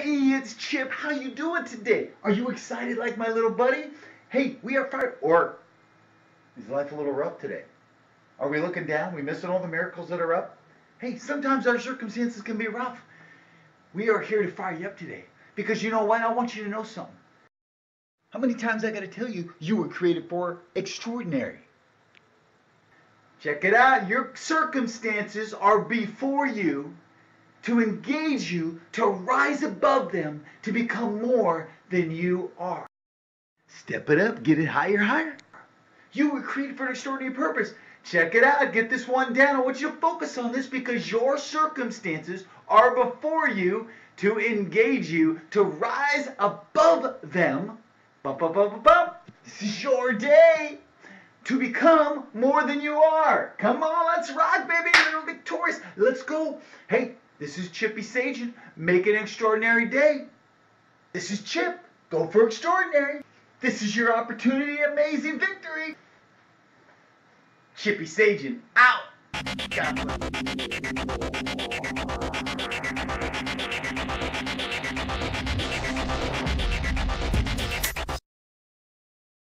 Hey, it's Chip. How you doing today? Are you excited like my little buddy? Hey, we are fired. Or is life a little rough today? Are we looking down? We missing all the miracles that are up? Hey, sometimes our circumstances can be rough. We are here to fire you up today because you know what? I want you to know something. How many times I got to tell you, you were created for extraordinary. Check it out. Your circumstances are before you to engage you, to rise above them, to become more than you are. Step it up, get it higher, higher. You were created for an extraordinary purpose. Check it out, get this one down. I want you to focus on this because your circumstances are before you to engage you, to rise above them. Bum, bum, bum, bum, bum. This is your day to become more than you are. Come on, let's rock, baby. You're victorious. Let's go. Hey, this is Chip Esajian. Make an extraordinary day. This is Chip. Go for extraordinary. This is your opportunity, amazing victory. Chip Esajian out. God bless.